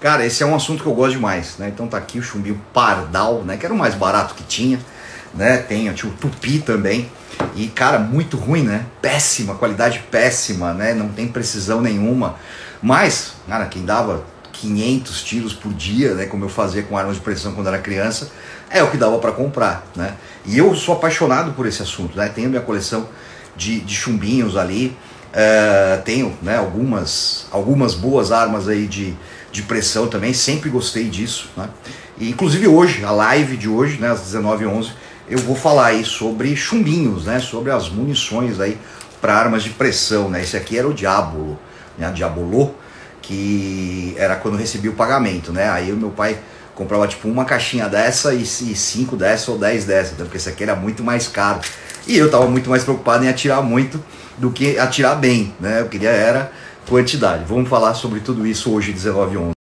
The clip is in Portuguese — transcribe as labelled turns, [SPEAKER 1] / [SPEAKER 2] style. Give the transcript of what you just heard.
[SPEAKER 1] Cara, esse é um assunto que eu gosto demais, né? Então tá aqui o chumbinho pardal, né? Que era o mais barato que tinha, né? Tem o tupi também. E, cara, muito ruim, né? Péssima, qualidade péssima, né? Não tem precisão nenhuma. Mas, cara, quem dava 500 tiros por dia, né? Como eu fazia com armas de precisão quando era criança, é o que dava para comprar, né? E eu sou apaixonado por esse assunto, né? Tenho minha coleção de, de chumbinhos ali. Uh, tenho né, algumas, algumas boas armas aí de, de pressão também, sempre gostei disso. Né? E, inclusive hoje, a live de hoje, né, às 19h11, eu vou falar aí sobre chumbinhos, né, sobre as munições aí para armas de pressão. Né? Esse aqui era o Diabolo, né, Diabolô, que era quando recebi o pagamento. Né? Aí o meu pai comprava tipo uma caixinha dessa e, cinco dessa ou dez dessa, porque esse aqui era muito mais caro. E eu estava muito mais preocupado em atirar muito do que atirar bem, né? Eu queria era quantidade. Vamos falar sobre tudo isso hoje, 19 11.